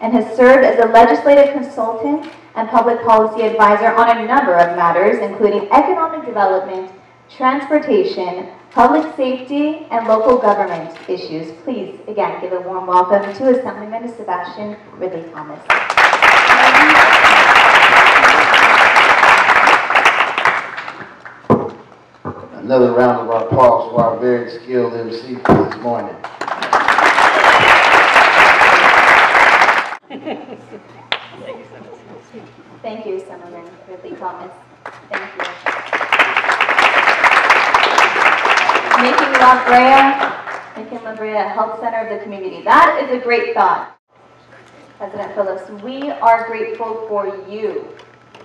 and has served as a legislative consultant and public policy advisor on a number of matters, including economic development, transportation, public safety, and local government issues. Please, again, give a warm welcome to Assemblyman Sebastian Ridley Thomas. Another round of applause for our very skilled MC this morning. Thank you, Assemblyman Ridley Thomas. Thank you. Making La Brea, making La Brea a health center of the community. That is a great thought. President Phillips, we are grateful for you,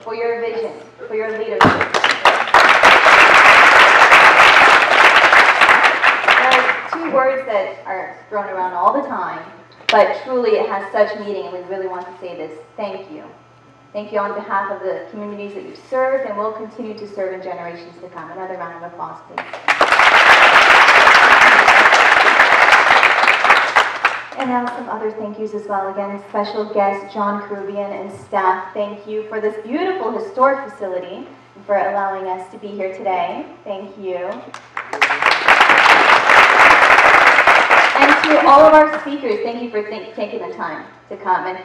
for your vision, for your leadership. There are two words that are thrown around all the time, but truly it has such meaning, and we really want to say this. Thank you. Thank you on behalf of the communities that you've served and will continue to serve in generations to come. Another round of applause, please. And now some other thank yous as well. Again, special guest John Karubian and staff, thank you for this beautiful historic facility and for allowing us to be here today. Thank you. To all of our speakers, thank you for think, taking the time to come. And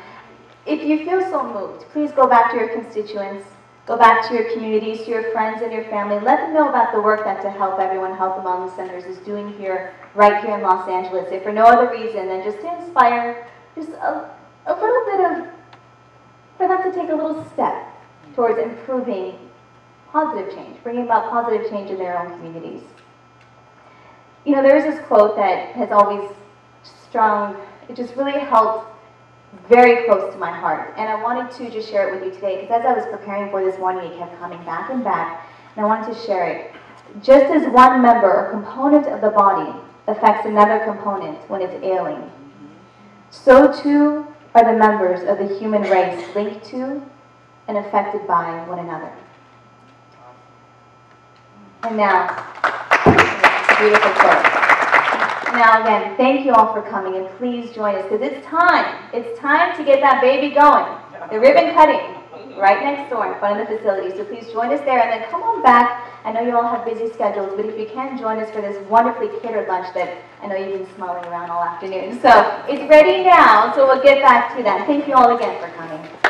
if you feel so moved, please go back to your constituents, go back to your communities, to your friends and your family. Let them know about the work that To Help Everyone Health and Wellness Centers is doing here, right here in Los Angeles. If for no other reason than just to inspire just a, a little bit of, for them to take a little step towards improving positive change, bringing about positive change in their own communities. You know, there's this quote that has always strong, it just really helped very close to my heart. And I wanted to just share it with you today because as I was preparing for this morning, it kept coming back and back. And I wanted to share it. Just as one member or component of the body affects another component when it's ailing, so too are the members of the human race linked to and affected by one another. And now, beautiful quote. Now again, thank you all for coming and please join us because it's time. It's time to get that baby going. The ribbon cutting right next door in front of the facility. So please join us there and then come on back. I know you all have busy schedules, but if you can join us for this wonderfully catered lunch that I know you've been smelling around all afternoon. So it's ready now, so we'll get back to that. Thank you all again for coming.